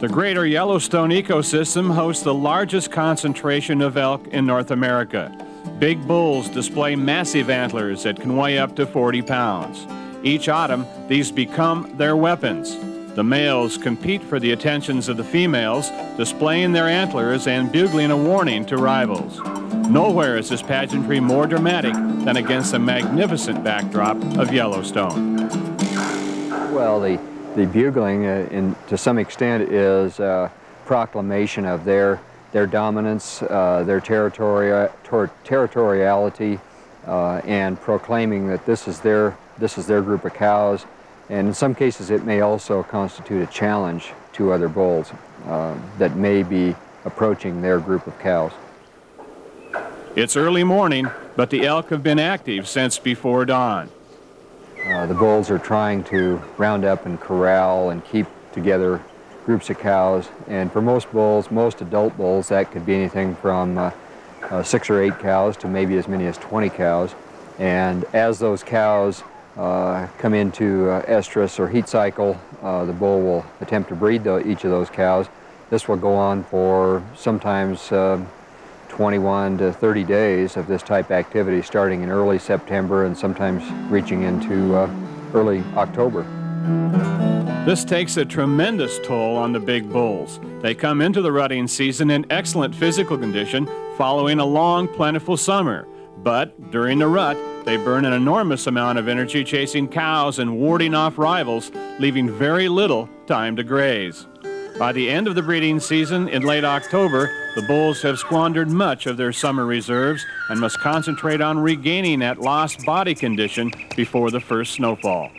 The greater Yellowstone ecosystem hosts the largest concentration of elk in North America. Big bulls display massive antlers that can weigh up to 40 pounds. Each autumn, these become their weapons. The males compete for the attentions of the females, displaying their antlers and bugling a warning to rivals. Nowhere is this pageantry more dramatic than against the magnificent backdrop of Yellowstone. Well, the, the bugling, uh, in, to some extent, is a proclamation of their, their dominance, uh, their ter territoriality, uh, and proclaiming that this is, their, this is their group of cows. And in some cases, it may also constitute a challenge to other bulls uh, that may be approaching their group of cows. It's early morning, but the elk have been active since before dawn. Uh, the bulls are trying to round up and corral and keep together groups of cows. And for most bulls, most adult bulls, that could be anything from uh, uh, six or eight cows to maybe as many as 20 cows. And as those cows uh, come into uh, estrus or heat cycle, the bull will attempt to breed the, each of those cows. This will go on for sometimes 21 to 30 days of this type activity starting in early September and sometimes reaching into uh, early October. This takes a tremendous toll on the big bulls. They come into the rutting season in excellent physical condition following a long, plentiful summer. But during the rut, they burn an enormous amount of energy chasing cows and warding off rivals, leaving very little time to graze. By the end of the breeding season in late October, the bulls have squandered much of their summer reserves and must concentrate on regaining that lost body condition before the first snowfall.